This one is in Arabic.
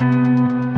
Música